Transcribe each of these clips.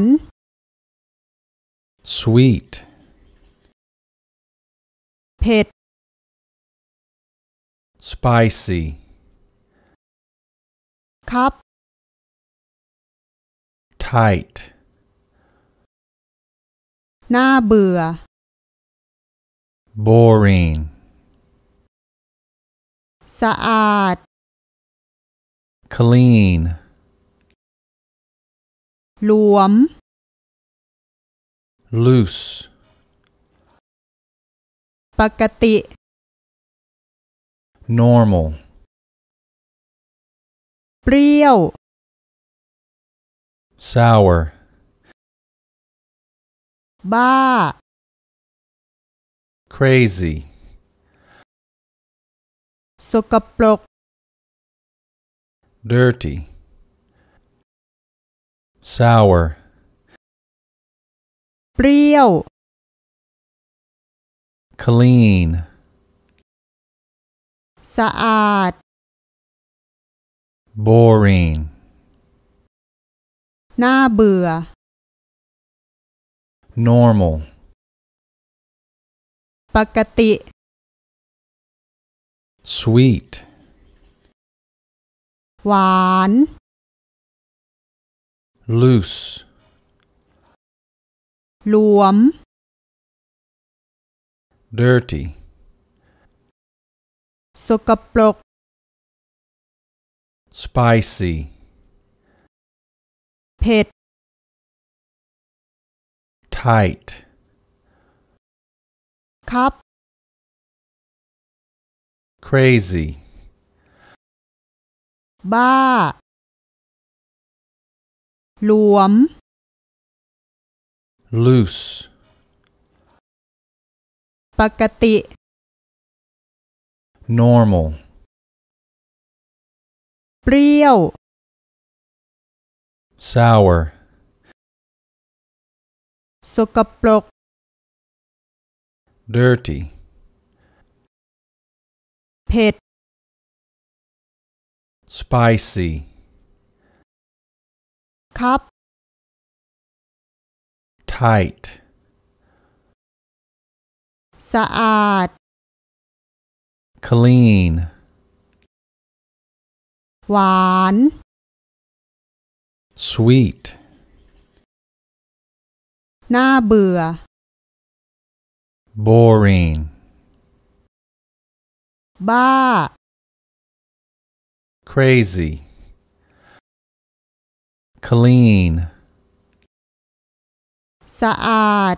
น sweet, เผ็ด spicy, ครับ tight, น่าเบื่อ boring, สะอาด clean, หลวม loose, ปกติ normal, เปรี้ยว sour, บ้า crazy, สกปรก dirty, sour, เปรี้ยว clean, สะอาด boring, น่าเบื่อ normal, ปกติ sweet, หวาน loose, หลวม dirty, สกปรก spicy, เผ็ด tight, ครับ crazy, บ้า หลวม loose, ปกติ normal, เปรี้ยว sour, สกปรก dirty, เผ็ด spicy, ครับ tight, สะอาด clean, หวาน sweet, น่าเบื่อ boring, บ้า crazy, clean, สะอาด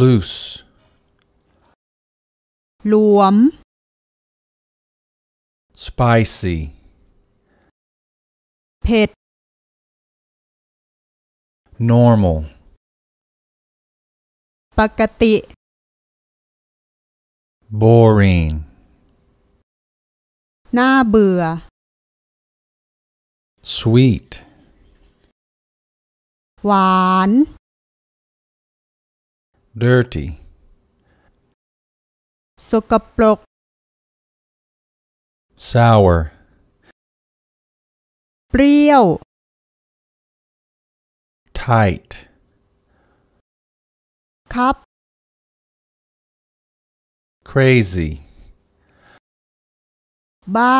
loose, หลวม spicy, เผ็ด normal, ปกติ boring, น่าเบื่อ sweet, หวาน dirty, สกปรก sour, เปรี้ยว tight, ครับ crazy, บ้า